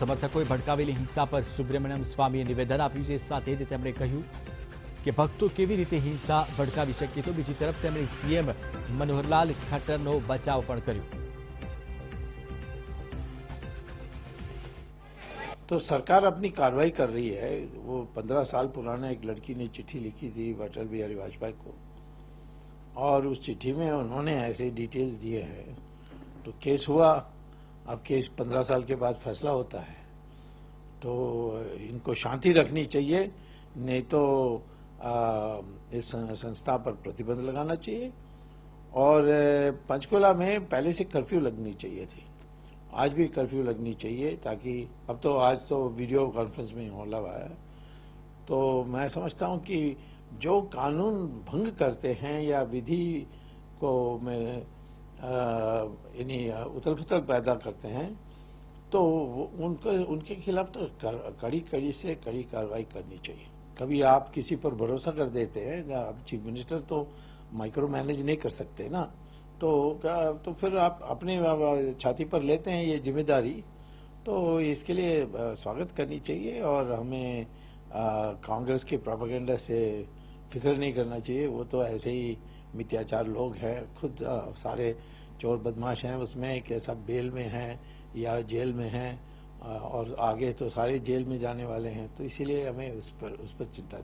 સમર્થકોએ ભડકાવેલી હિંસા પર સુબ્રમણ્યમ સ્વામીએ નિવેદન આપ્યું છે સાથે જ તેમણે કહ્યું કે ભક્તો કેવી રીતે હિંસા ભડકાવી શકે તો બીજી તરફ તેમણે સીએમ મનોહરલાલ ખટ્ટરનો બચાવ પણ કર્યો तो सरकार अपनी कार्रवाई कर रही है वो पंद्रह साल पुराना एक लड़की ने चिट्ठी लिखी थी अटल बिहारी वाजपेयी को और उस चिट्ठी में उन्होंने ऐसे डिटेल्स दिए हैं तो केस हुआ अब केस पंद्रह साल के बाद फैसला होता है। तो इनको शांति रखनी चाहिए नहीं तो आ, इस संस्था पर प्रतिबंध लगाना चाहिए। और पंचकुला में पहले से कर्फ्यू लगनी चाहिए थी। आज भी कर्फ्यू लगनी चाहिए ताकि अब तो आज तो वीडियो कॉन्फ्रेंस में होला हुआ है। तो मैं समझता हूँ कि जो कानून भंग करते हैं या विधि को में यानी उथल पुथल पैदा करते हैं तो उनके उनके खिलाफ तो कड़ी कड़ी से कड़ी कार्रवाई करनी चाहिए। कभी आप किसी पर भरोसा कर देते हैं आप चीफ मिनिस्टर तो माइक्रो मैनेज नहीं कर सकते ना तो तो फिर आप अपने छाती पर लेते हैं ये ज़िम्मेदारी तो इसके लिए स्वागत करनी चाहिए और हमें कांग्रेस के प्रोपेगेंडा से फ़िक्र नहीं करना चाहिए। वो तो ऐसे ही मिथ्याचार लोग हैं खुद अ, सारे चोर बदमाश हैं उसमें कि सब बेल में हैं या जेल में हैं, और आगे तो सारे जेल में जाने वाले हैं। तो इसीलिए हमें उस पर उस पर चिंता